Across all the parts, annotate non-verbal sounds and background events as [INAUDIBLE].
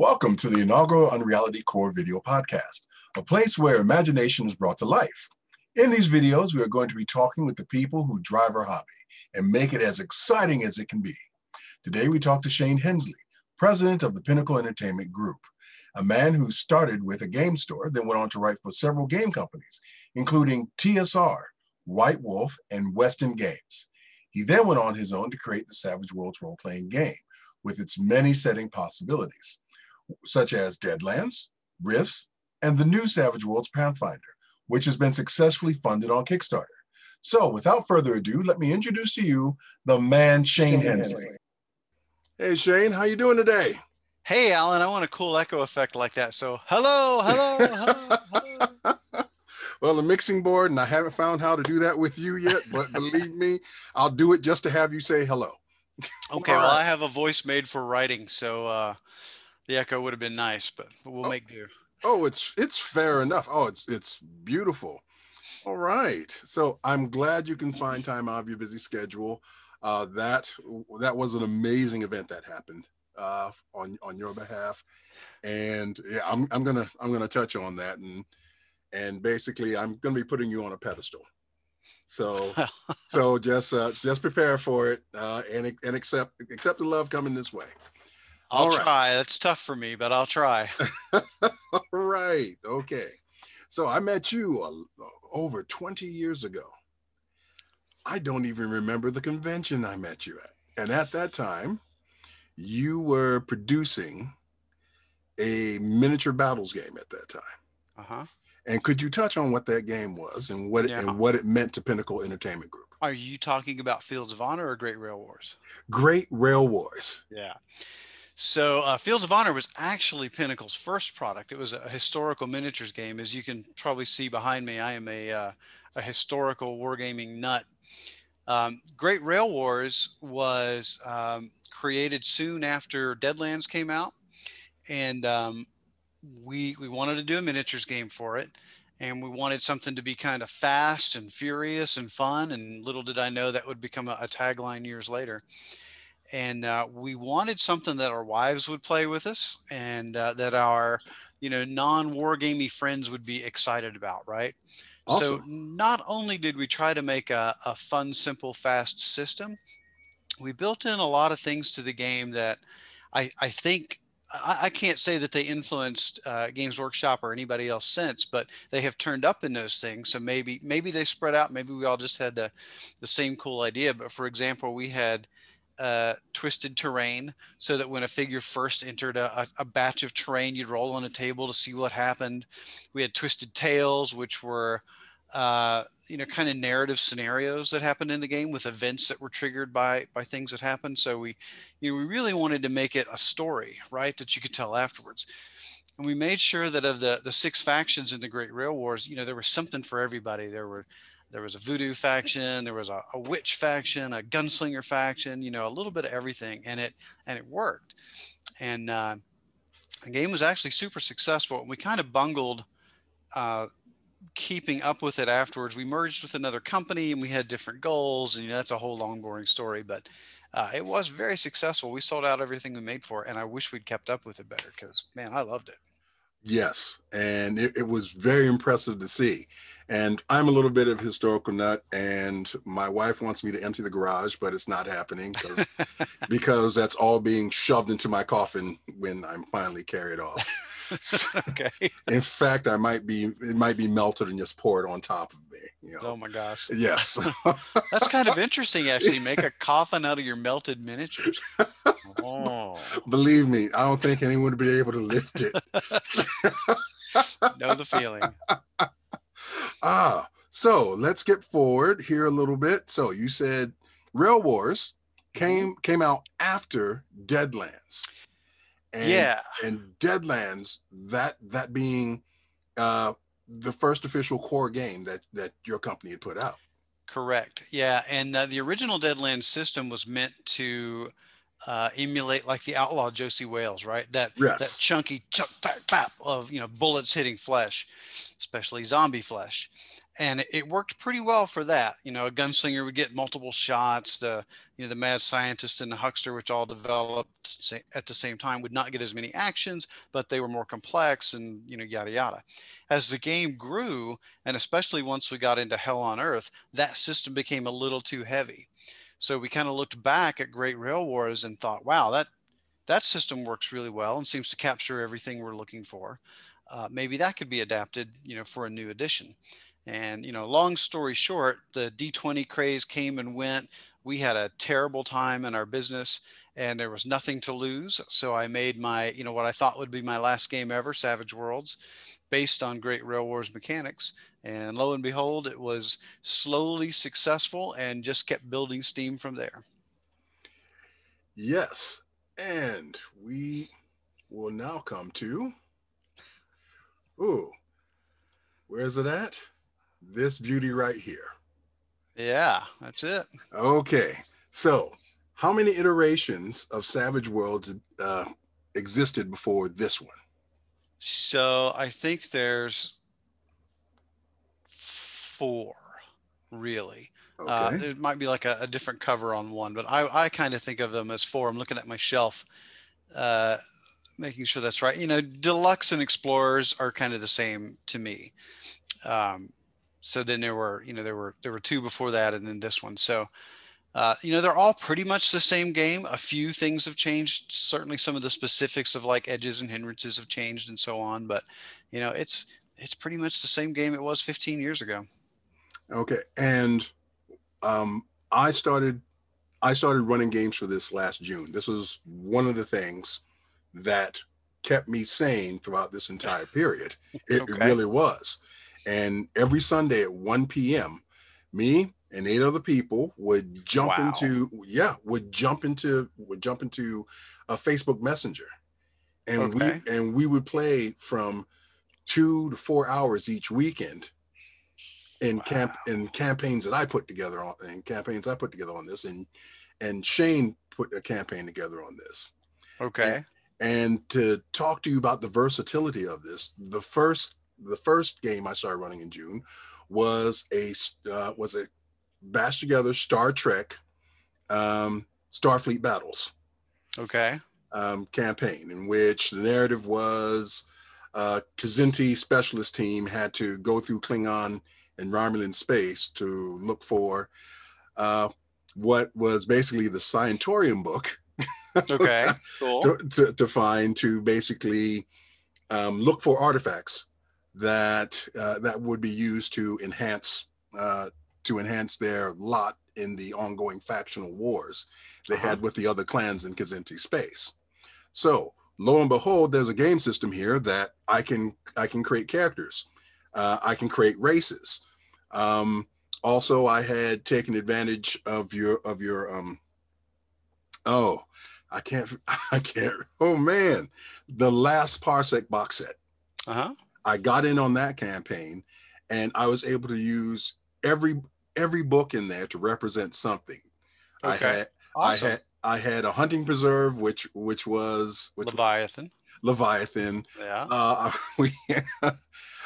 Welcome to the inaugural Unreality Corps video podcast, a place where imagination is brought to life. In these videos, we are going to be talking with the people who drive our hobby and make it as exciting as it can be. Today, we talk to Shane Hensley, president of the Pinnacle Entertainment Group, a man who started with a game store, then went on to write for several game companies, including TSR, White Wolf, and West End Games. He then went on his own to create the Savage Worlds role playing game with its many setting possibilities, such as Deadlands, Rifts, and the new Savage Worlds Pathfinder, which has been successfully funded on Kickstarter. So, without further ado, let me introduce to you the man Shane Hensley. Hey Shane, how you doing today? Hey Allen, I want a cool echo effect like that. So, hello, hello, hello, hello. [LAUGHS] well, the mixing board, and I haven't found how to do that with you yet, but [LAUGHS] believe me, I'll do it just to have you say hello. Okay, well, I have a voice made for writing, so uh, the echo would have been nice, but we'll oh. make do. Oh, it's it's fair enough. Oh, it's it's beautiful. All right. So I'm glad you can find time out of your busy schedule. Uh, that that was an amazing event that happened uh, on on your behalf, and yeah, I'm I'm gonna I'm gonna touch on that and and basically I'm gonna be putting you on a pedestal. So [LAUGHS] so just uh, just prepare for it uh, and and accept accept the love coming this way. I'll try. That's tough for me, but I'll try. [LAUGHS] All right. Okay. So I met you uh, over 20 years ago. I don't even remember the convention I met you at. And at that time, you were producing a miniature battles game at that time. Uh-huh. And could you touch on what that game was and what yeah. it, and what it meant to Pinnacle Entertainment Group? Are you talking about Fields of Honor or Great Rail Wars? Great Rail Wars. Yeah. So uh, Fields of Honor was actually Pinnacle's first product. It was a historical miniatures game. As you can probably see behind me, I am a, uh, a historical wargaming nut. Um, Great Rail Wars was um, created soon after Deadlands came out, and um, we we wanted to do a miniatures game for it, and we wanted something to be kind of fast and furious and fun. And little did I know that would become a, a tagline years later and uh, we wanted something that our wives would play with us and uh, that our you know non-wargamey friends would be excited about right awesome. so not only did we try to make a, a fun simple fast system we built in a lot of things to the game that i, I think I, I can't say that they influenced uh, Games Workshop or anybody else since, but they have turned up in those things. So maybe maybe they spread out. Maybe we all just had the the same cool idea. But for example, we had uh, twisted terrain so that when a figure first entered a, a, batch of terrain, you'd roll on a table to see what happened. We had twisted tales, which were, uh, you know, kind of narrative scenarios that happened in the game with events that were triggered by by things that happened. So we, you know, we really wanted to make it a story, right, that you could tell afterwards. And we made sure that of the the six factions in the Great Rail Wars, you know, there was something for everybody. There were there was a voodoo faction there was a, a, witch faction a gunslinger faction you know a little bit of everything and it and it worked. And uh, the game was actually super successful we kind of bungled uh, keeping up with it afterwards. We merged with another company and we had different goals and you know, that's a whole long boring story but uh, it was very successful. We sold out everything we made for it and i wish we'd kept up with it better because man i loved it Yes, and it, it, was very impressive to see. And I'm a little bit of historical nut, and my wife wants me to empty the garage, but it's not happening [LAUGHS] because that's all being shoved into my coffin when I'm finally carried off. [LAUGHS] okay. In fact, I might be it might be melted and just poured on top of me. You know? Oh my gosh. Yes. That's kind of [LAUGHS] interesting actually. Make a coffin out of your melted miniatures. Oh. Believe me, I don't think anyone would be able to lift it. know the feeling. [LAUGHS] Ah, so let's get forward here a little bit. So you said Rail Wars mm-hmm. came came out after Deadlands. And, yeah. And Deadlands, that that being uh, the first official core game that that your company had put out. Correct. Yeah, and uh, the original Deadlands system was meant to uh, emulate like the outlaw Josey Wales, right? That Yes. that chunky chuck tap tap of you know bullets hitting flesh, especially zombie flesh, and it, it worked pretty well for that. You know, a gunslinger would get multiple shots. The you know the mad scientist and the huckster, which all developed at the same time, would not get as many actions, but they were more complex and you know yada yada. As the game grew, and especially once we got into Hell on Earth, that system became a little too heavy. So we kind of looked back at Great Rail Wars and thought, wow, that that system works really well and seems to capture everything we're looking for. Uh, maybe that could be adapted, you know, for a new edition. And you know, long story short, the D20 craze came and went. We had a terrible time in our business, and there was nothing to lose. So I made my, you know, what I thought would be my last game ever, Savage Worlds, based on Great Rail Wars mechanics. And lo and behold, it was slowly successful and just kept building steam from there. Yes. And we will now come to. Ooh, where's it at? This beauty right here. Yeah, that's it. Okay. So, how many iterations of Savage Worlds uh, existed before this one? So I think there's four, really. Okay. Uh, there might be like a, a different cover on one, but I, I kind of think of them as four. I'm looking at my shelf, uh, making sure that's right. You know, deluxe and explorers are kind of the same to me. Um, so then there were, you know, there were there were two before that, and then this one. So, uh, you know, they're all pretty much the same game. A few things have changed. Certainly, some of the specifics of like edges and hindrances have changed, and so on. But, you know, it's it's pretty much the same game it was 15 years ago. Okay. And um, I started I started running games for this last June. This was one of the things that kept me sane throughout this entire [LAUGHS] period. It, it Okay. really was. And every Sunday at 1 p.m., me and eight other people would jump Wow. into yeah, would jump into would jump into a Facebook Messenger. And Okay. we and we would play from two to four hours each weekend in camp in campaigns that I put together on in campaigns I put together on this and and Shane put a campaign together on this. Okay. And to talk to you about the versatility of this, the first the first game I started running in June was a uh, was a bash together Star Trek um, Starfleet battles Okay. um, campaign in which the narrative was uh, Kzinti specialist team had to go through Klingon and Romulan space to look for uh, what was basically the Scientorium book [LAUGHS] Okay. Cool. to, to, to find to basically um, look for artifacts that uh, that would be used to enhance uh, to enhance their lot in the ongoing factional wars they Uh-huh. had with the other clans in Kzinti space. So lo and behold, there's a game system here that I can I can create characters, uh, I can create races. Um, also, I had taken advantage of your of your um, oh I can't [LAUGHS] I can't oh man the last parsec box set Uh huh. I got in on that campaign and I was able to use every every book in there to represent something. I had Awesome. I had I had a hunting preserve which which was which Leviathan. Leviathan. Yeah. Uh, [LAUGHS] we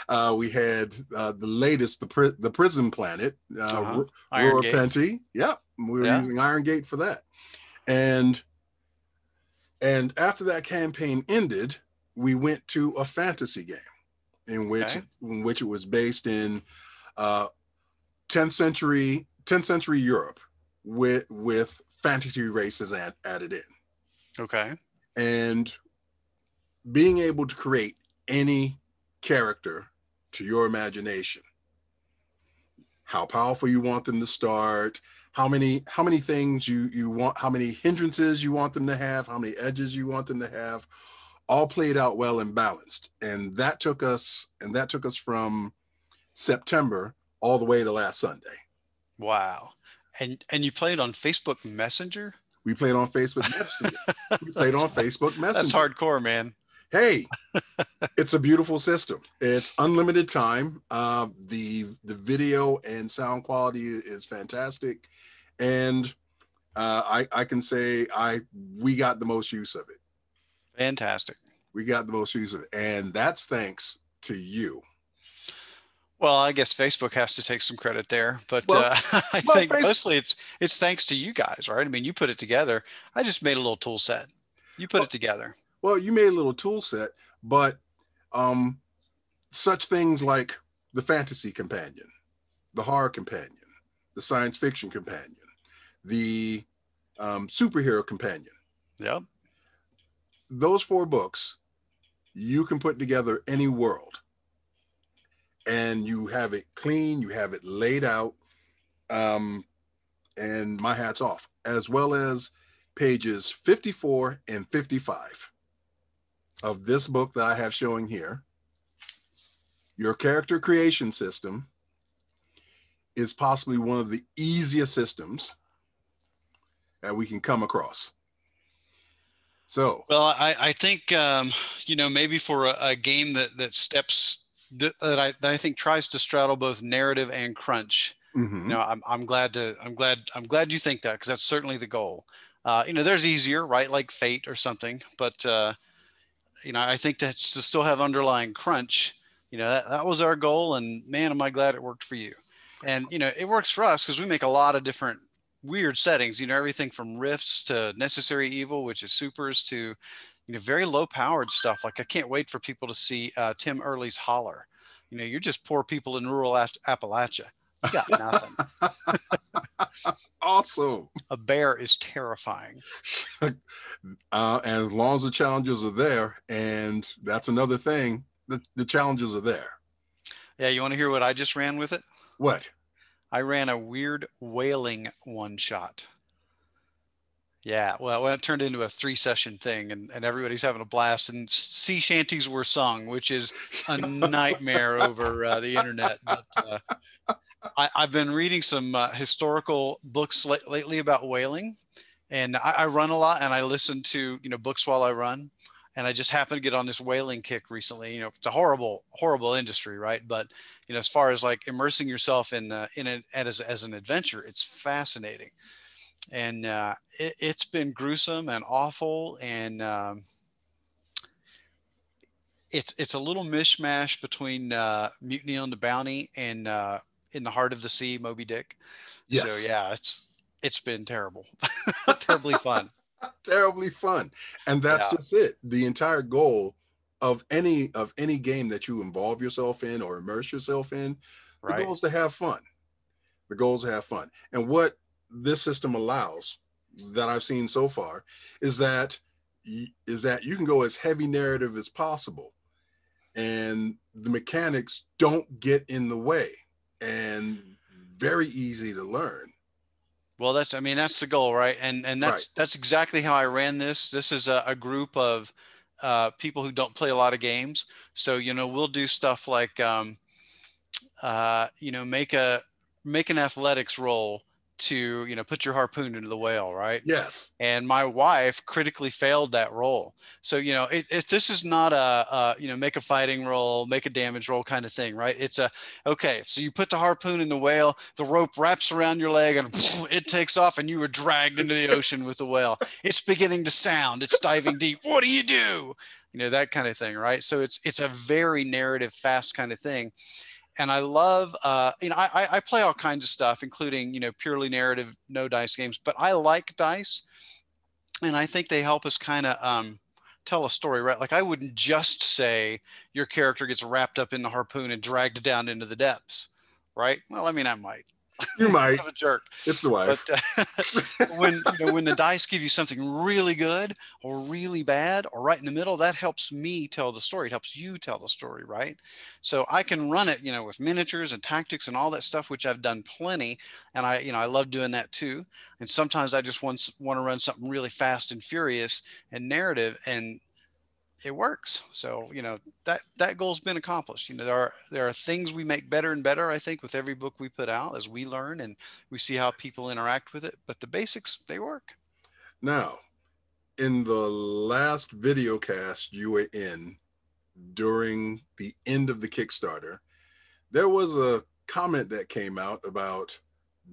uh, we had uh, the latest the pri- the prison planet uh, Uh-huh. Ro- Iron Gate. Penty. Yep, we were Yeah. using Iron Gate for that. And and after that campaign ended, we went to a fantasy game in which Okay. in which it was based in uh 10th century 10th century Europe with with fantasy races add, added in Okay. and being able to create any character to your imagination how powerful you want them to start how many how many things you you want how many hindrances you want them to have how many edges you want them to have all played out well and balanced and that took us and that took us from september all the way to last sunday Wow. And and you played on Facebook Messenger? we played on facebook messenger we [LAUGHS] played on facebook messenger That's hardcore, man. hey [LAUGHS] it's a beautiful system it's unlimited time uh, the the video and sound quality is fantastic and uh, I, I can say I we got the most use of it. Fantastic. We got the most it, and that's thanks to you. Well, I guess Facebook has to take some credit there, but Well- uh, [LAUGHS] I well, think Face- mostly it's it's thanks to you guys, right? I mean, you put it together. I just made a little tool set. You put Well- it together. Well, you made a little tool set, but um, such things like the fantasy companion, the horror companion, the science fiction companion, the um, superhero companion. Yep. Those four books, you can put together any world, and you have it clean, you have it laid out, um, and my hat's off, as well as pages 54 and 55 of this book that I have showing here, your character creation system is possibly one of the easiest systems that we can come across. So, Well, I, I think um, you know maybe for a, a game that that steps that, that I that I think tries to straddle both narrative and crunch. mhm, You know, I'm I'm glad to I'm glad I'm glad you think that because that's certainly the goal. Uh, you know, there's easier, right? Like Fate or something, but uh, you know, I think to, to still have underlying crunch. You know, that, that was our goal, and man, am I glad it worked for you. And you know, it works for us because we make a lot of different weird settings. You know, everything from rifts to necessary evil, which is supers, to you know, very low powered stuff. Like I can't wait for people to see uh, Tim Early's Holler. You know, you're just poor people in rural Appalachia. You got nothing. [LAUGHS] awesome. a bear is terrifying. [LAUGHS] Uh, and as long as the challenges are there, and that's another thing, the, the challenges are there. Yeah, you want to hear what I just ran with it? What? I ran a weird whaling one shot. Yeah, well, it turned into a three session thing, and, and everybody's having a blast. And sea shanties were sung, which is a nightmare [LAUGHS] over uh, the internet. But uh, I, I've been reading some uh, historical books la- lately about whaling, and I, I run a lot, and I listen to you know books while I run. And I just happened to get on this whaling kick recently. You know, it's a horrible, horrible industry, right? But you know, as far as like immersing yourself in uh, in it as as an adventure, it's fascinating, and uh, it, it's been gruesome and awful, and um, it's it's a little mishmash between uh, Mutiny on the Bounty and uh, In the Heart of the Sea, Moby Dick. Yes. So yeah, it's it's been terrible, terribly fun. [LAUGHS] [LAUGHS] Terribly fun. And that's Yeah. just it. The entire goal of any of any game that you involve yourself in or immerse yourself in, the goal is to have fun. The goal is to have fun. And what this system allows that I've seen so far is that is that you can go as heavy narrative as possible and the mechanics don't get in the way and mm-hmm. very easy to learn. Well, that's I mean that's the goal, right? And and that's that's exactly how I ran this. This is a, a group of uh, people who don't play a lot of games. So you know we'll do stuff like um, uh, you know make a make an athletics roll to you know put your harpoon into the whale, right? Yes. and my wife critically failed that roll. So you know, it, it this is not a, a you know make a fighting roll, make a damage roll kind of thing, right? It's a okay. So you put the harpoon in the whale, the rope wraps around your leg, and [LAUGHS] it takes off, and you were dragged into the ocean with the whale. It's beginning to sound. It's diving deep. What do you do? You know that kind of thing, right? So it's it's a very narrative, fast kind of thing and I love, uh, you know, I, I- play all kinds of stuff, including, you know, purely narrative, no dice games, but I like dice. And I think they help us kind of um, tell a story, right? Like I wouldn't just say your character gets wrapped up in the harpoon and dragged down into the depths, right? Well, I mean, I might. [LAUGHS] You might. I'm a jerk. It's the wife. But uh, [LAUGHS] when you know, when the dice give you something really good or really bad or right in the middle, that helps me tell the story. It helps you tell the story, right? So I can run it, you know, with miniatures and tactics and all that stuff, which I've done plenty, and I, you know, I love doing that too. And sometimes I just want want to run something really fast and furious and narrative, and it works. So you know that that goal's been accomplished. You know, there are there are things we make better and better. I think with every book we put out as we learn and we see how people interact with it. But the basics they work. Now, in the last video cast you were in during the end of the Kickstarter, there was a comment that came out about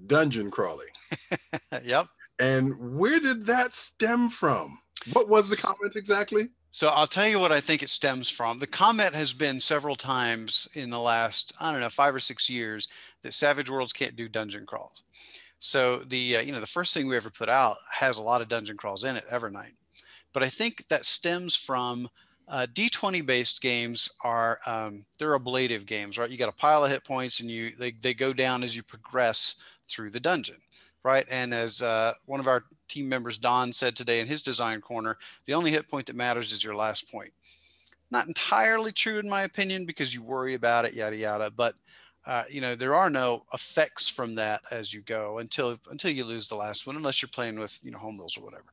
dungeon crawling. [LAUGHS] yep. And where did that stem from? What was the comment exactly? So I'll tell you what I think it stems from. The comment has been several times in the last, I don't know, five or six years that Savage Worlds can't do dungeon crawls. So the uh, you know the first thing we ever put out has a lot of dungeon crawls in it, Evernight. But I think that stems from uh, D20 based games are um, they're ablative games, right? You got a pile of hit points and you they, they go down as you progress through the dungeon, right? And as uh, one of our team members, Don, said today in his design corner, the only hit point that matters is your last point. Not entirely true in my opinion because you worry about it, yada yada. But uh, you know there are no effects from that as you go until until you lose the last one, unless you're playing with you know home rules or whatever.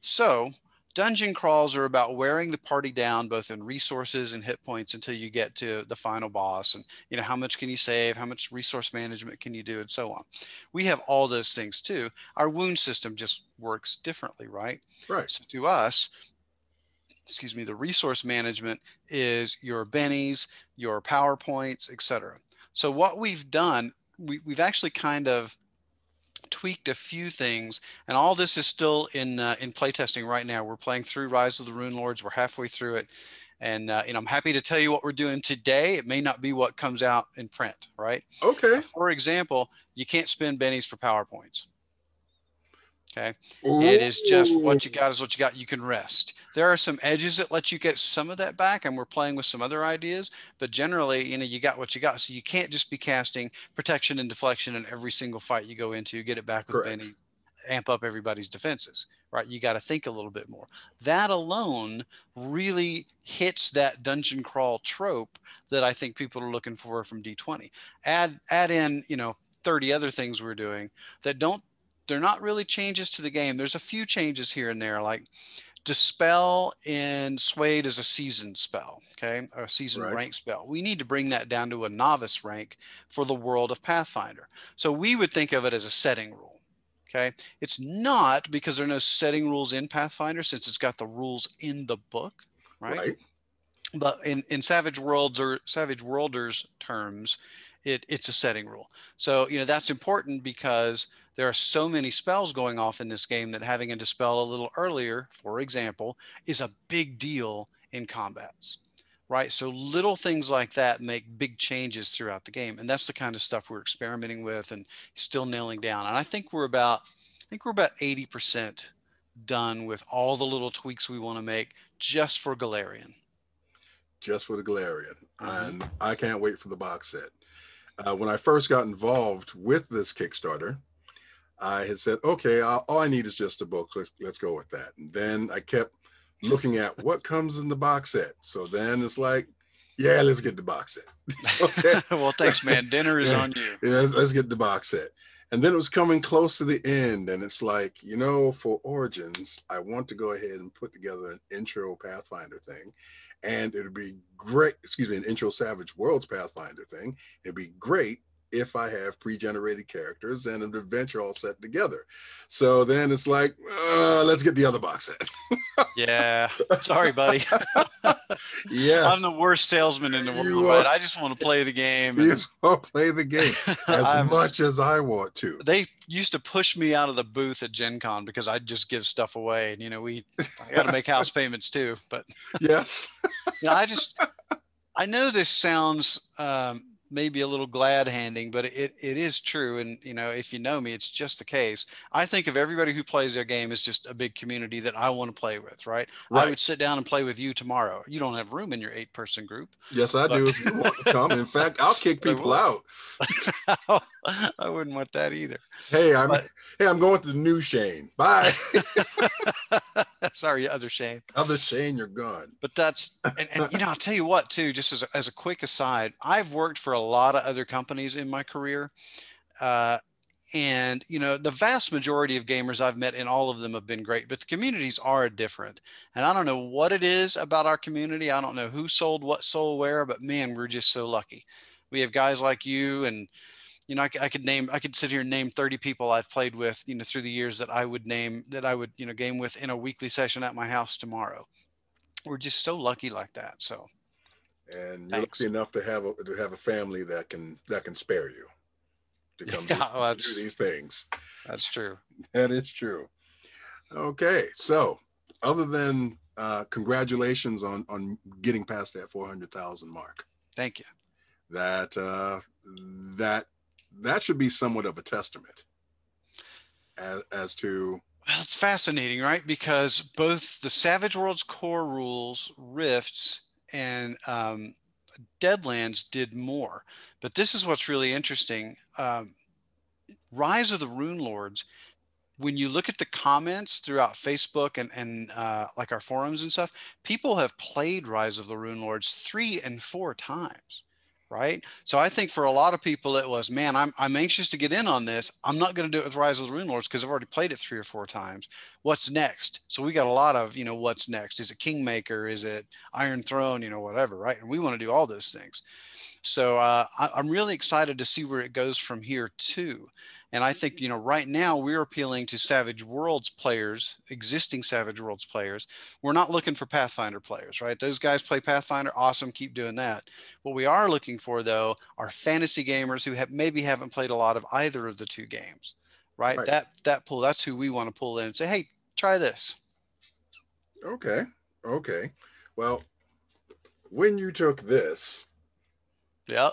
So dungeon crawls are about wearing the party down both in resources and hit points until you get to the final boss and you know how much can you save? How much resource management can you do? And so on. We have all those things too. Our wound system just works differently right? Right. So to us excuse me the resource management is your bennies your powerpoints etc so what we've done we, we've actually kind of tweaked a few things, and all this is still in uh, in playtesting right now. We're playing through Rise of the Runelords. We're halfway through it, and uh, I'm happy to tell you what we're doing today. It may not be what comes out in print, right? Okay. For example, you can't spend bennies for powerpoints. Okay. It is just what you got is what you got. You can rest. There are some edges that let you get some of that back, and we're playing with some other ideas. But generally, you know, you got what you got. So you can't just be casting protection and deflection in every single fight you go into. Get it back with. Benny, amp up everybody's defenses. Right. You got to think a little bit more. That alone really hits that dungeon crawl trope that I think people are looking for from D20. Add add in, you know, 30 other things we're doing that don't they're not really changes to the game. There's a few changes here and there, like dispel in SWADE is a seasoned spell, okay, or a seasoned Right. rank spell. We need to bring that down to a novice rank for the world of Pathfinder. So we would think of it as a setting rule. Okay, it's not because there are no setting rules in Pathfinder since it's got the rules in the book, right? Right. but in, in savage worlds or savage worlders terms it, it's a setting rule so you know that's important because there are so many spells going off in this game that having a dispel a little earlier for example is a big deal in combats right so little things like that make big changes throughout the game and that's the kind of stuff we're experimenting with and still nailing down and i think we're about i think we're about 80% done with all the little tweaks we want to make just for Golarion Just for the Golarion. Mhm. And I can't wait for the box set. Uh, when I first got involved with this Kickstarter, I had said, okay, all, all I need is just a book. Let's let's go with that. And then I kept looking at what comes in the box set. So then it's like, yeah, let's get the box set. [LAUGHS] [LAUGHS] well, thanks, man. Dinner is Yeah. on you. Yeah, let's, let's get the box set. And then it was coming close to the end, and it's like, you know, for Origins, I want to go ahead and put together an intro Pathfinder thing, and it'd be great. Excuse me, an intro Savage Worlds Pathfinder thing. It'd be great if I have pre-generated characters and an adventure all set together. So then it's like, uh, let's get the other box set. Yeah. [LAUGHS] Sorry, buddy. yes, I'm the worst salesman in the You world. are- Right? I just want to play the game. you and will play the game [LAUGHS] as much as I want to. They used to push me out of the booth at Gen Con because I'd just give stuff away. And, you know, we got to make house payments too. But, [LAUGHS] Yes. you know, I just, I know this sounds um, maybe a little glad handing, but it, it is true. And, you know, if you know me, it's just the case. I think of everybody who plays their game as just a big community that I want to play with, right? I would sit down and play with you tomorrow. You don't have room in your eight person group. Yes, I do. If [LAUGHS] you want to come, in fact, I'll kick people out. [LAUGHS] [LAUGHS] [LAUGHS] I wouldn't want that either. Hey, I'm But- [LAUGHS] hey, I'm going to the new Shane. Bye. [LAUGHS] Sorry, other Shane. Other Shane, you're gone. But that's and, and you know I'll tell you what too. Just as a, as a quick aside, I've worked for a lot of other companies in my career, uh, and you know the vast majority of gamers I've met in all of them have been great. But the communities are different, and I don't know what it is about our community. I don't know who sold what soul where, but man, we're just so lucky. We have guys like you and you know, I could name, I could sit here and name 30 people I've played with, you know, through the years that I would name, that I would, you know, game with in a weekly session at my house tomorrow. We're just so lucky like that. So, And you're Thanks. lucky enough to have a to have a family that can that can spare you. to [LAUGHS] come Yeah, to, well, to do these things. That's true. [LAUGHS] That is true. Okay, so other than uh, congratulations on on getting past that four hundred thousand mark, Thank you. that uh, that that should be somewhat of a testament as, as to Well, it's fascinating, right? Because both the Savage Worlds core rules, Rifts, and um, Deadlands did more. But this is what's really interesting. Um, Rise of the Runelords, when you look at the comments throughout Facebook and, and uh, like our forums and stuff, people have played Rise of the Runelords three and four times. Right. So I think for a lot of people, it was, man, I'm, I'm anxious to get in on this. I'm not going to do it with Rise of the Runelords because I've already played it three or four times. What's next? So we got a lot of, you know, what's next? Is it Kingmaker? Is it Iron Throne? You know, whatever. Right. And we want to do all those things. So uh, I, I'm really excited to see where it goes from here too. And I think, you know, right now we're appealing to Savage Worlds players, existing Savage Worlds players. We're not looking for Pathfinder players, right? Those guys play Pathfinder. Awesome. Keep doing that. What we are looking for, though, are fantasy gamers who have maybe haven't played a lot of either of the two games, right? Right. That, that pull, that's who we want to pull in and say, hey, try this. okay, okay. Well, when you took this Yep.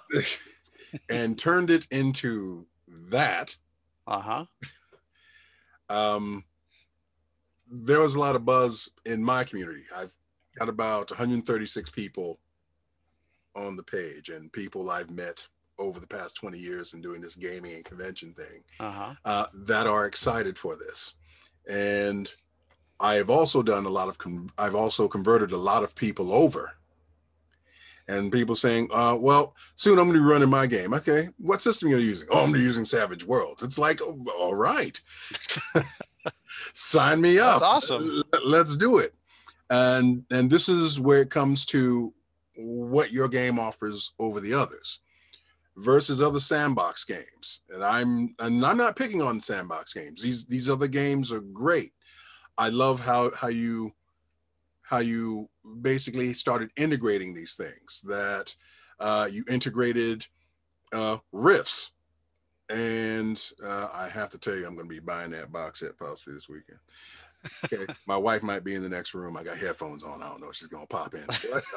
[LAUGHS] and turned it into that, Uh huh. um, there was a lot of buzz in my community. I've got about 136 people on the page and people I've met over the past 20 years in doing this gaming and convention thing Uh huh. uh, that are excited for this. And I have also done a lot of, con- I've also converted a lot of people over. And people saying, uh, well, soon I'm going to be running my game. Okay, what system are you using? Oh, I'm using Savage Worlds. It's like, oh, all right, [LAUGHS] sign me up. That's awesome. Let's do it. And and this is where it comes to what your game offers over the others versus other sandbox games. And I'm and I'm not picking on sandbox games. These these other games are great. I love how how you how you basically started integrating these things that uh, you integrated uh, Rifts. And uh, i have to tell you i'm going to be buying that box set possibly this weekend. Okay [LAUGHS] my wife might be in the next room. I got headphones on. I don't know if she's going to pop in.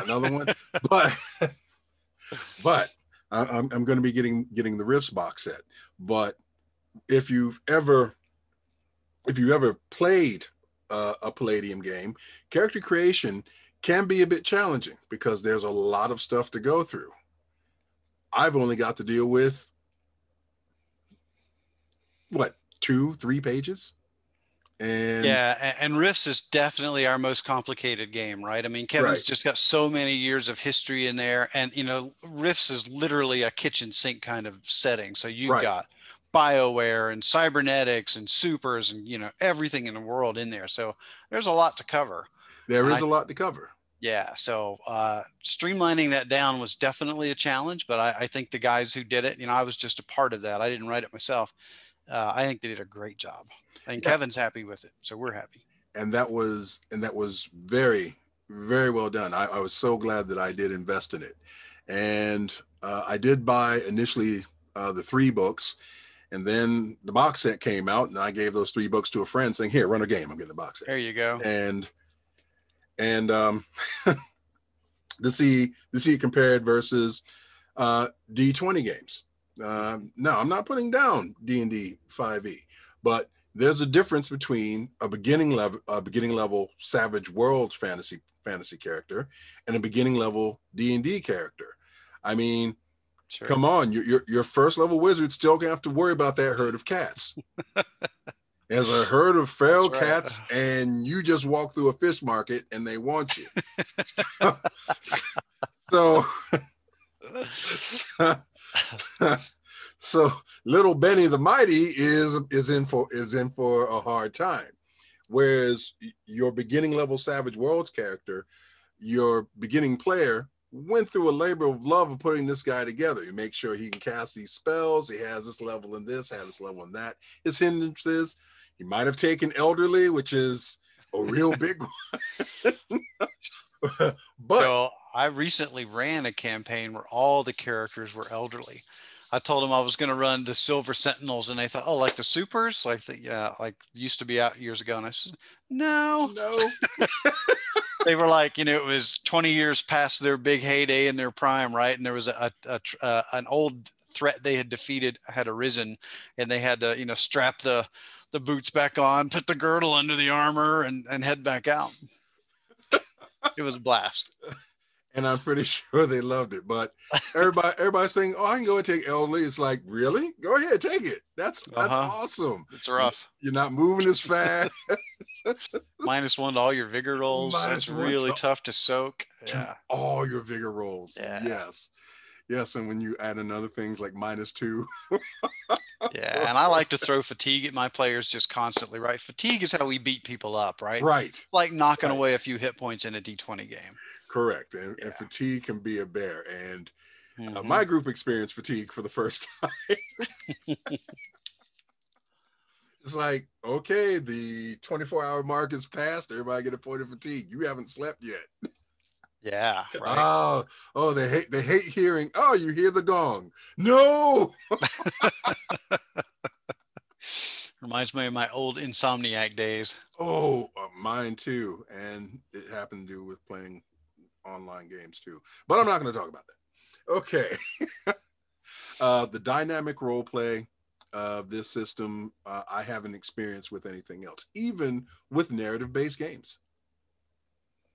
Another one? [LAUGHS] But but I- I'm, I'm going to be getting getting the Rifts box set. But if you've ever if you've ever played uh, a Palladium game, character creation can be a bit challenging because there's a lot of stuff to go through. I've only got to deal with what two, three pages, and yeah, and Rifts is definitely our most complicated game, right? I mean, Kevin's Right. just got so many years of history in there, and you know, Rifts is literally a kitchen sink kind of setting. So you've Right. got BioWare and cybernetics and supers and you know everything in the world in there. So there's a lot to cover. there is I- a lot to cover. Yeah, so uh, streamlining that down was definitely a challenge, but I, I think the guys who did it, you know, I was just a part of that. I didn't write it myself. Uh, I think they did a great job, and Yeah. Kevin's happy with it, so we're happy. and that was and that was very very well done I, I was so glad that i did invest in it and uh, i did buy initially uh, the three books and then the box set came out and i gave those three books to a friend saying here run a game. I'm getting the box set. There you go. and and um [LAUGHS] to see to see it compared versus uh d20 games. Um no i'm not putting down d&d 5e but there's a difference between a beginning level a beginning level savage worlds fantasy fantasy character and a beginning level d&d character. I mean Sure. come on your, your your first level wizard still gonna have to worry about that herd of cats [LAUGHS] there's a herd of feral right. cats and you just walk through a fish market and they want you [LAUGHS] so so little Benny the Mighty is is in for is in for a hard time. Whereas your beginning level Savage Worlds character, your beginning player went through a labor of love of putting this guy together. You make sure he can cast these spells. He has this level in this, has this level in that. His hindrances. He might have taken elderly, which is a real [LAUGHS] big one. [LAUGHS] but so I recently ran a campaign where all the characters were elderly. I told them I was going to run the Silver Sentinels, and they thought, "Oh, like the supers, like the yeah, like used to be out years ago." And I said, "No, No. [LAUGHS] they were like, you know, it was 20 years past their big heyday in their prime, right? And there was a, a, a uh, an old threat they had defeated had arisen, and they had to, you know, strap the the boots back on, put the girdle under the armor, and and head back out. it was a blast. and I'm pretty [LAUGHS] sure they loved it. But everybody, everybody's saying, "Oh, I can go and take elderly." It's like, really? Go ahead, take it. That's that's Uh-huh. awesome. It's rough. You're not moving as fast. [LAUGHS] Minus one to all your vigor rolls. Minus one really to- tough to soak. to Yeah. all your vigor rolls. Yeah. Yes. Yes. And when you add another things like minus two, Yeah. And I like to throw fatigue at my players just constantly, right? Fatigue is how we beat people up, right? right. Like knocking Right. away a few hit points in a D20 game. Correct. And, and fatigue can be a bear. And uh, Mhm. my group experienced fatigue for the first [LAUGHS] time. [LAUGHS] it's like, okay, the 24 hour mark is passed. Everybody get a point of fatigue. You haven't slept yet. Yeah. [LAUGHS] Right. Oh, oh, they hate they hate hearing. Oh, you hear the gong. No. [LAUGHS] Reminds me of my old Insomniac days. Oh, uh, mine too. And it happened to do with playing online games too. But I'm not going to talk about that. Okay. [LAUGHS] uh, the dynamic role play of this system, uh, I haven't experienced with anything else, even with narrative based games.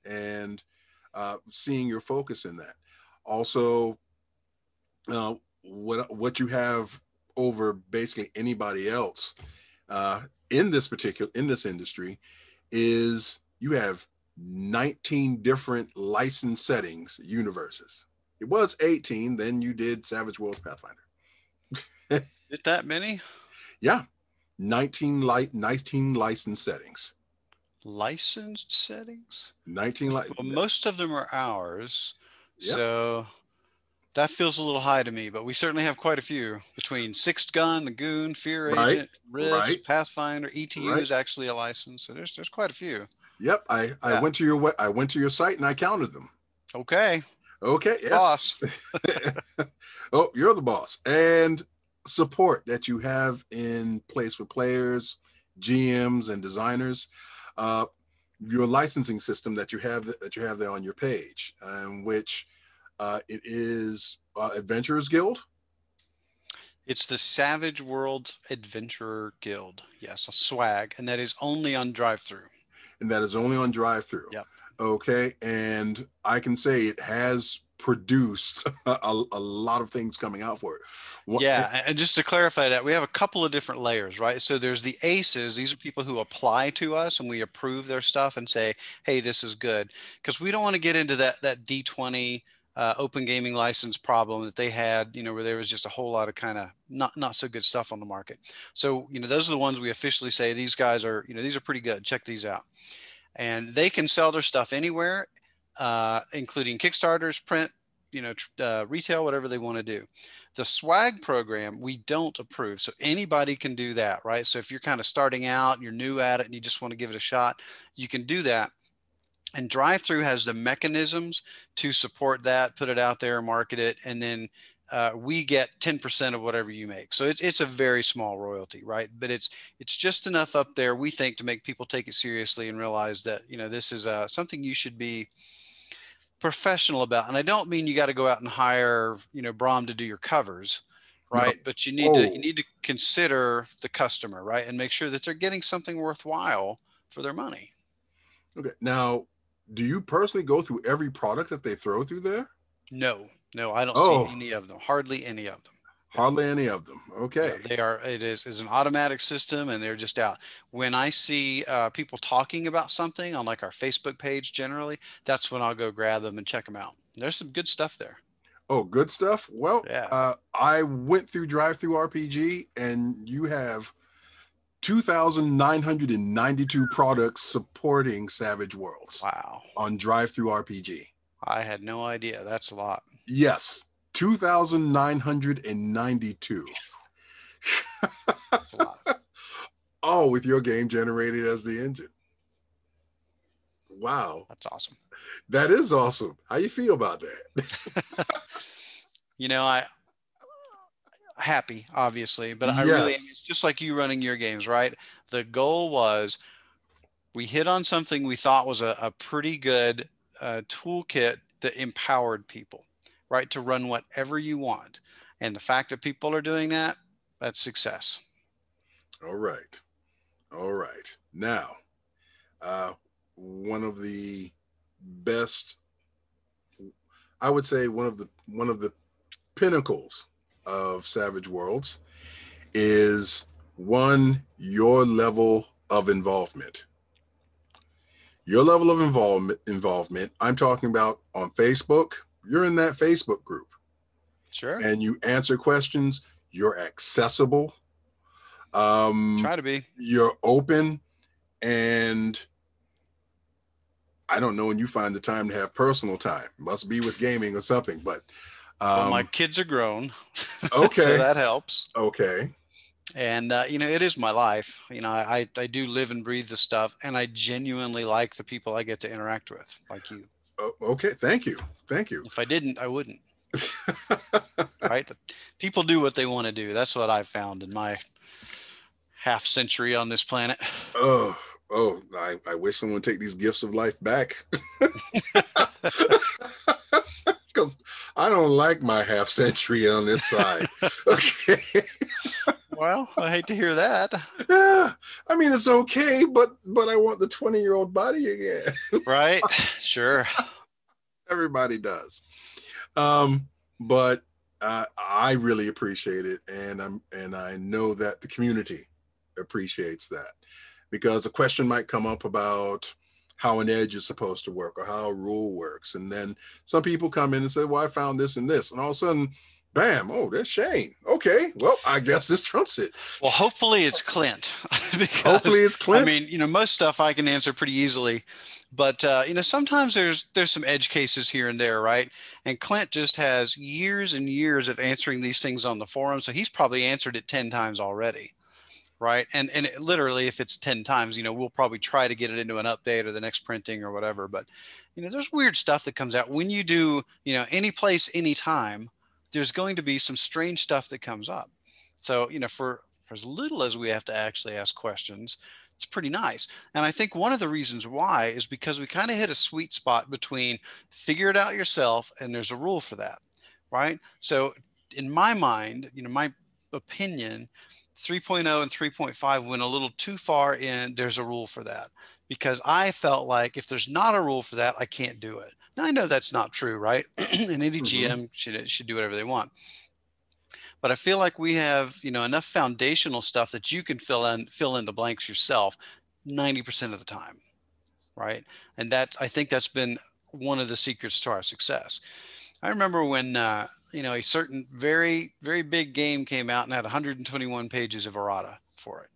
And uh, seeing your focus in that. Also, uh, what what you have over basically anybody else uh, in this particular in this industry is you have 19 different license settings universes. It was 18, then you did Savage Worlds Pathfinder. [LAUGHS] Did that many Yeah, 19 light 19 license settings. licensed settings? 19 li- Well, most of them are ours. Yep. So that feels a little high to me, but we certainly have quite a few between Sixth Gun, the Goon, Fear Right, Agent, Risk, right. Pathfinder, ETU Right. is actually a license. So there's there's quite a few. Yep, I I Yeah. went to your I went to your site and I counted them. Okay, Okay, yes. boss. [LAUGHS] [LAUGHS] oh, you're the boss. And support that you have in place for players, GMs, and designers. Uh, your licensing system that you have that you have there on your page, in which uh, it is uh, Adventurers Guild. It's the Savage World Adventurer Guild. Yes, a swag, and that is only on drive through. and that is only on drive through. Yep. Okay. And I can say it has produced [LAUGHS] a, a lot of things coming out for it. One- Yeah, and just to clarify that, we have a couple of different layers, right? So there's the aces. These are people who apply to us and we approve their stuff and say, "Hey, this is good," because we don't want to get into that that D20 uh, open gaming license problem that they had, you know, where there was just a whole lot of kind of not not so good stuff on the market. So you know, those are the ones we officially say these guys are, you know, these are pretty good. Check these out, and they can sell their stuff anywhere, uh, including Kickstarters, print, you know, uh, retail, whatever they want to do. The swag program we don't approve, so anybody can do that, right? So if you're kind of starting out, you're new at it, and you just want to give it a shot, you can do that. And drive through has the mechanisms to support that, put it out there, market it, and then uh, we get 10% of whatever you make. So it's, it's a very small royalty, right? But it's it's just enough up there, we think, to make people take it seriously and realize that you know this is uh, something you should be professional about. And I don't mean you got to go out and hire you know Brom to do your covers, No. right? But you need to Oh. you need to consider the customer, right, and make sure that they're getting something worthwhile for their money. Okay. Now, do you personally go through every product that they throw through there? No, no, I don't Oh. see any of them. Hardly any of them. Hardly any of them. Okay. They are. It is is an automatic system, and they're just out. When I see uh, people talking about something on like our Facebook page, generally, that's when I'll go grab them and check them out. There's some good stuff there. Oh, good stuff. Well, Yeah. uh, I went through DriveThruRPG, and you have 2,992 products supporting Savage Worlds Wow, on DriveThruRPG. I had no idea. That's a lot. Yes, 2,992. That's a lot. All [LAUGHS] with your game generated as the engine. Wow, That's awesome. that is awesome. How you feel about that? [LAUGHS] you know, I happy, obviously, but I Yes. really, it's just like you running your games, right? The goal was we hit on something we thought was a, a pretty good uh, toolkit that empowered people, right? To run whatever you want. And the fact that people are doing that, that's success. All right. All right. Now, uh, one of the best, I would say one of the one of the pinnacles of Savage Worlds is one your level of involvement. Your level of involvement involvement. I'm talking about on Facebook. You're in that Facebook group Sure. and you answer questions. You're accessible. Um, Try to be. you're open and I don't know when you find the time to have personal time. Must be with gaming or something, but Well, um, my kids are grown. [LAUGHS] okay, so that helps. okay, and uh, you know it is my life you know I, I do live and breathe the stuff and i genuinely like the people i get to interact with like you O- okay. Thank you, thank you. if i didn't i wouldn't [LAUGHS] right people do what they want to do that's what i've found in my half century on this planet oh, oh, I, I wish someone would take these gifts of life back. [LAUGHS] [LAUGHS] Because I don't like my half century on this side. [LAUGHS] Okay. well i hate to hear that Yeah, I mean it's okay, but but I want the 20 year old body again. right [LAUGHS] sure Everybody does. Um, but uh, I really appreciate it, and I'm and I know that the community appreciates that because a question might come up about how an edge is supposed to work or how a rule works, and then some people come in and say, "Well, I found this and this," and all of a sudden, bam! Oh, there's Shane. Okay, well, I guess this trumps it. well hopefully it's clint [LAUGHS] because Hopefully, it's Clint. I mean, you know, most stuff I can answer pretty easily, but uh, you know, sometimes there's there's some edge cases here and there, right? And Clint just has years and years of answering these things on the forum, so he's probably answered it ten times already, right? And and it, literally, if it's ten times, you know, we'll probably try to get it into an update or the next printing or whatever. But you know, there's weird stuff that comes out when you do, you know, any place, anytime. There's going to be some strange stuff that comes up. So you know, for for as little as we have to actually ask questions, it's pretty nice. And I think one of the reasons why is because we kind of hit a sweet spot between figure it out yourself and there's a rule for that, right? So in my mind, you know, my opinion, 3.0 and 3.5 went a little too far in there's a rule for that because I felt like if there's not a rule for that, I can't do it. Now I know that's not true, right? [CLEARS THROAT] and any. Mm-hmm. GM should should do whatever they want but I feel like we have, you know, enough foundational stuff that you can fill in fill in the blanks yourself 90% of the time. Right. And that I think that's been one of the secrets to our success. I remember when uh, you know, a certain very, very big game came out and had 121 pages of errata for it.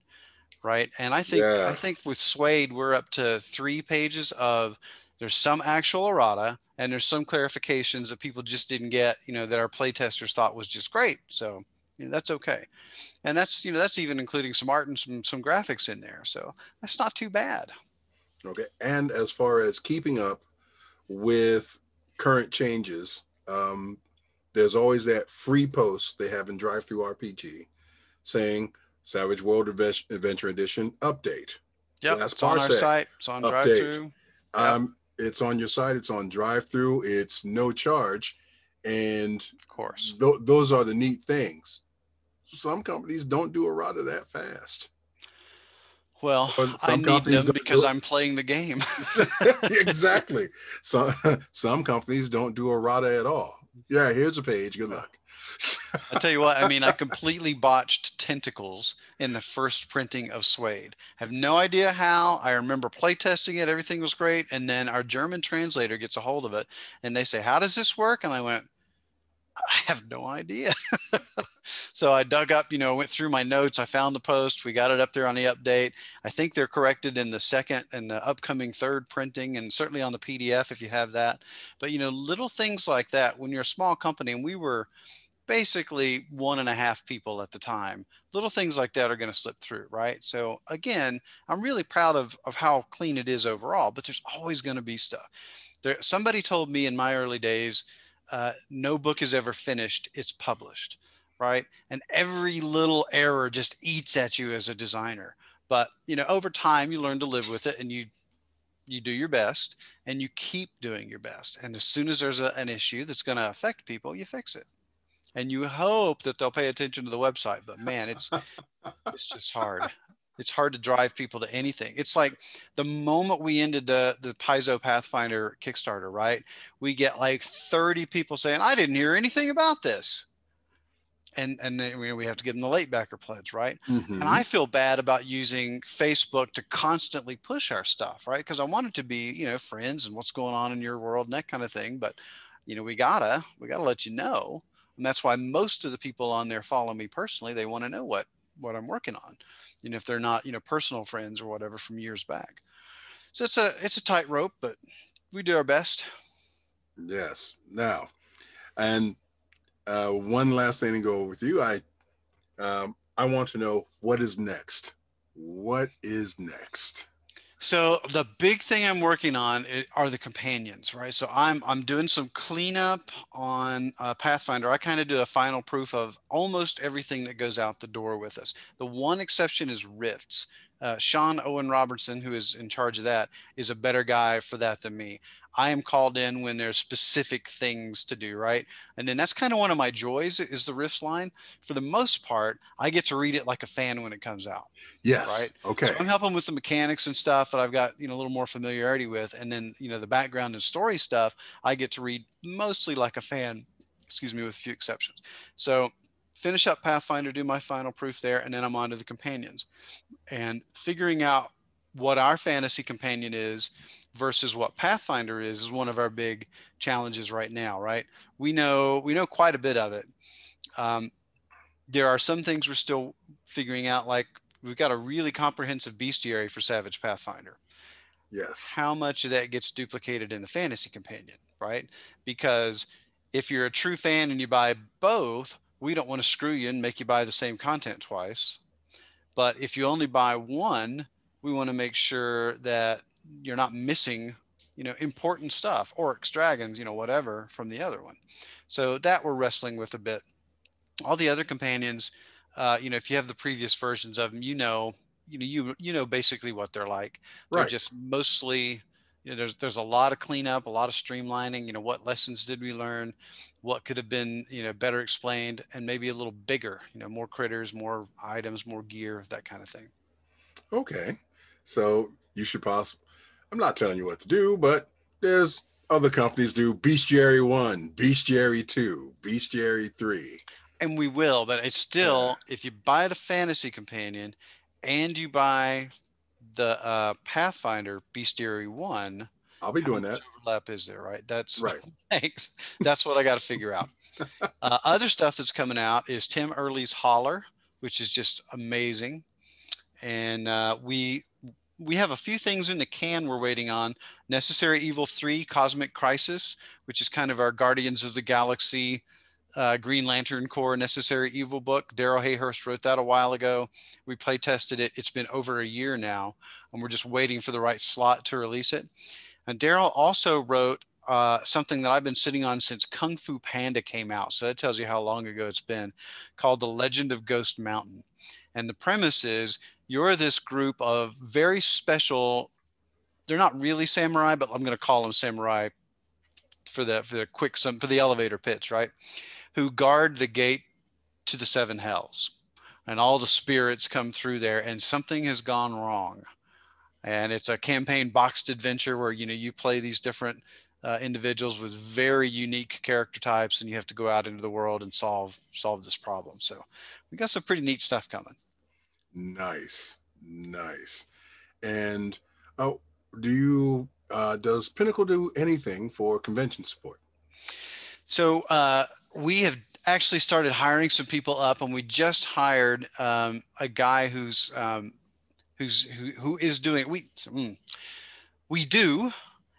Right. And I think Yeah. I think with SWADE, we're up to three pages of there's some actual errata and there's some clarifications that people just didn't get, you know, that our playtesters thought was just great. So you know, that's okay. And that's, you know, that's even including some art and some, some graphics in there. So that's not too bad. Okay. And as far as keeping up with current changes, um, there's always that free post they have in DriveThruRPG saying Savage World Adventure Edition update. Yep. Last It's on our site. It's on drive through. Yep. Um, it's on your site, it's on Drive Through, it's no charge. And Of course. th- those are the neat things. Some companies don't do errata that fast. Well, I need them because. I'm playing the game. [LAUGHS] exactly. Some [LAUGHS] some companies don't do errata at all. Yeah, here's a page. Good luck. I tell you what, I mean, I [LAUGHS] completely botched Tentacles in the first printing of SWADE. I Have no idea how. I remember playtesting it, everything was great. And then our German translator gets a hold of it and they say, How does this work? And I went, I have no idea. So I dug up, you know, went through my notes. I found the post. We got it up there on the update. I think they're corrected in the second and the upcoming third printing, and certainly on the PDF if you have that. But, you know, little things like that when you're a small company, and we were basically one and a half people at the time, little things like that are going to slip through, right? So, again, I'm really proud of, of how clean it is overall, but there's always going to be stuff. There, somebody told me in my early days, uh, no book is ever finished, it's published, right? And every little error just eats at you as a designer. But you know, over time, you learn to live with it, and you you do your best, and you keep doing your best. And as soon as there's a, an issue that's going to affect people, you fix it. And you hope that they'll pay attention to the website. But man, it's it's just hard it's hard to drive people to anything. It's like the moment we ended the the Paizo Pathfinder Kickstarter, right? We get like 30 people saying, "I didn't hear anything about this," and and then we have to give them the late backer pledge, right? Mm-hmm. And I feel bad about using Facebook to constantly push our stuff, right? Because I want it to be, you know, friends and what's going on in your world and that kind of thing. But you know, we gotta we gotta let you know, and that's why most of the people on there follow me personally. They want to know what what I'm working on you know if they're not you know personal friends or whatever from years back so it's a it's a tightrope but we do our best yes now and uh, one last thing to go over with you i um, i want to know what is next what is next so the big thing I'm working on are the companions, right? So I'm I'm doing some cleanup on uh, Pathfinder. I kind of do a final proof of almost everything that goes out the door with us. The one exception is Rifts uh, Sean Owen Roberson, who is in charge of that, is a better guy for that than me. I am called in when there's specific things to do, right? And then that's kind of one of my joys is the Rifts line. For the most part, I get to read it like a fan when it comes out. Yes. Right. Okay. So I'm helping with the mechanics and stuff that I've got, you know, a little more familiarity with. And then, you know, the background and story stuff, I get to read mostly like a fan, excuse me, with a few exceptions. So finish up Pathfinder, do my final proof there, and then I'm on to the companions. And figuring out what our fantasy companion is versus what Pathfinder is is one of our big challenges right now, right? We know we know quite a bit of it. Um, there are some things we're still figuring out, like we've got a really comprehensive bestiary for Savage Pathfinder. Yes. How much of that gets duplicated in the fantasy companion, right? Because if you're a true fan and you buy both, we don't want to screw you and make you buy the same content twice. But if you only buy one, we want to make sure that you're not missing, you know, important stuff, orcs, dragons, you know, whatever from the other one. So that we're wrestling with a bit. All the other companions, uh, you know, if you have the previous versions of them, you know, you know, you you know basically what they're like. They're right. just mostly you know, there's there's a lot of cleanup, a lot of streamlining. You know, what lessons did we learn? What could have been you know better explained, and maybe a little bigger. You know, more critters, more items, more gear, that kind of thing. Okay, so you should possibly. I'm not telling you what to do, but there's other companies do Bestiary one, Bestiary two, Bestiary three. And we will, but it's still yeah. if you buy the fantasy companion and you buy the uh, Pathfinder Bestiary One. I'll be doing that. Overlap is there, right? That's right. [LAUGHS] thanks. That's what I got to figure out. [LAUGHS] Uh, other stuff that's coming out is Tim Early's Holler, which is just amazing, and uh, we we have a few things in the can we're waiting on. Necessary Evil 3 Cosmic Crisis, which is kind of our Guardians of the Galaxy uh, Green Lantern Corps Necessary Evil book. Darrell Hayhurst wrote that a while ago. We play tested it. It's been over a year now, and we're just waiting for the right slot to release it. And Darrell also wrote uh, something that I've been sitting on since Kung Fu Panda came out. So that tells you how long ago it's been, called The Legend of Ghost Mountain. And the premise is you're this group of very special, they're not really samurai, but I'm going to call them samurai for the for the quick some for the elevator pitch, right? Who guard the gate to the seven hells. And all the spirits come through there, and something has gone wrong. And it's a campaign boxed adventure where you know you play these different uh, individuals with very unique character types, and you have to go out into the world and solve solve this problem. So we got some pretty neat stuff coming. Nice, nice. And oh, do you uh, does Pinnacle do anything for convention support? So uh, we have actually started hiring some people up, and we just hired um, a guy who's um, who's who, who is doing we mm, we do.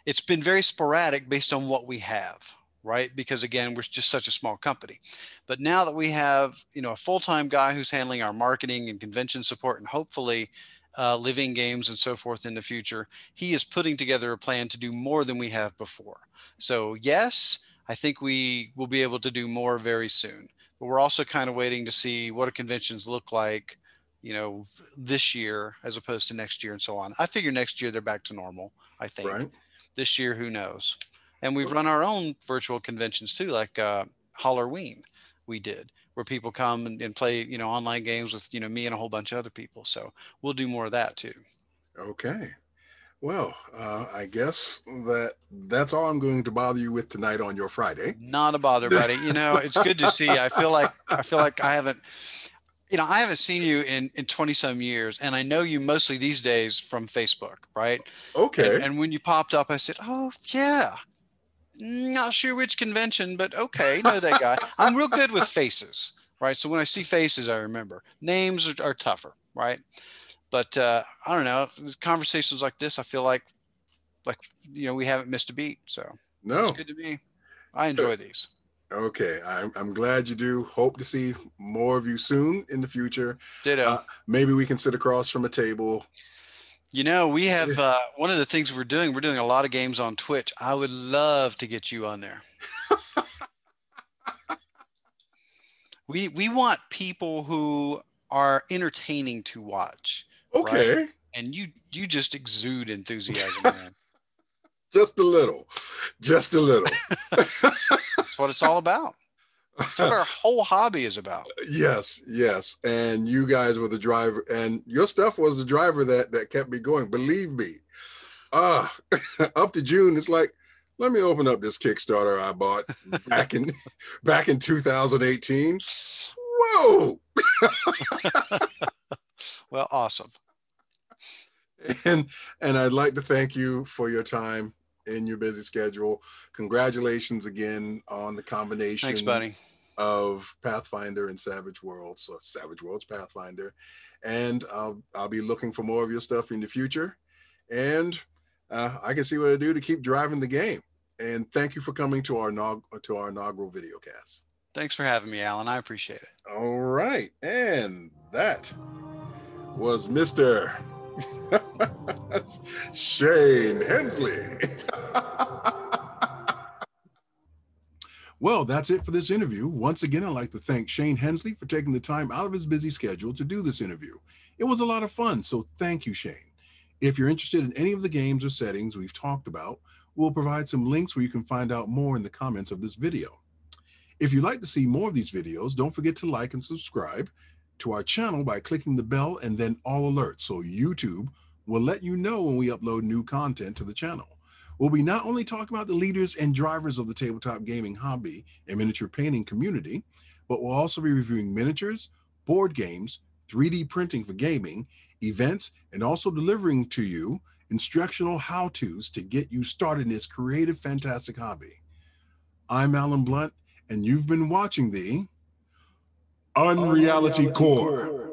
It's been very sporadic based on what we have, right? Because again, we're just such a small company. But now that we have, you know, a full-time guy who's handling our marketing and convention support, and hopefully uh, living games and so forth in the future, he is putting together a plan to do more than we have before. So yes, I think we will be able to do more very soon. but we're also kind of waiting to see what conventions look like, you know, this year as opposed to next year and so on. I figure next year they're back to normal. I think Right. this year, who knows? And we've run our own virtual conventions too, like uh, Halloween. We did where people come and, and play, you know, online games with you know me and a whole bunch of other people. So we'll do more of that too. Okay. Well, uh, I guess that that's all I'm going to bother you with tonight on your Friday. Not a bother, buddy. You know, it's good to see. you. I feel like I feel like I haven't, you know, I haven't seen you in in twenty some years, and I know you mostly these days from Facebook, right? Okay. And, and when you popped up, I said, "Oh yeah." Not sure which convention, but okay, know that guy. [LAUGHS] I'm real good with faces, right? So when I see faces, I remember. Names are, are tougher, right? But uh, I don't know. Conversations like this, I feel like, like you know, we haven't missed a beat. So no. it's good to me. I enjoy these. Okay. I'm, I'm glad you do. Hope to see more of you soon in the future. Ditto. Uh, maybe we can sit across from a table. You know, we have uh, one of the things we're doing. We're doing a lot of games on Twitch. I would love to get you on there. [LAUGHS] we we want people who are entertaining to watch, Okay. and you you just exude enthusiasm. Man. [LAUGHS] Just a little. Just a little. [LAUGHS] That's what it's all about. That's what our whole hobby is about. yes, yes. And you guys were the driver, and your stuff was the driver that that kept me going. Believe me. Ah, [LAUGHS] up to June, it's like, let me open up this Kickstarter I bought back in back in 2018. Whoa! Well, awesome. And and I'd like to thank you for your time in your busy schedule. Congratulations again on the combination. Thanks, buddy. of Pathfinder and Savage Worlds, so Savage Worlds Pathfinder, and I'll I'll be looking for more of your stuff in the future, and uh, I can see what I do to keep driving the game. And thank you for coming to our to our inaugural video cast. Thanks for having me, Allen. I appreciate it. All right, and that was Mister Shane Hensley. Well, that's it for this interview. Once again, I'd like to thank Shane Hensley for taking the time out of his busy schedule to do this interview. It was a lot of fun, so thank you, Shane. If you're interested in any of the games or settings we've talked about, we'll provide some links where you can find out more in the comments of this video. If you'd like to see more of these videos, don't forget to like and subscribe to our channel by clicking the bell and then all alerts so YouTube will let you know when we upload new content to the channel. We'll be not only talking about the leaders and drivers of the tabletop gaming hobby and miniature painting community, but we'll also be reviewing miniatures, board games, 3D printing for gaming, events, and also delivering to you instructional how to's to get you started in this creative, fantastic hobby. I'm Allen Blount, and you've been watching the Unreality Corps.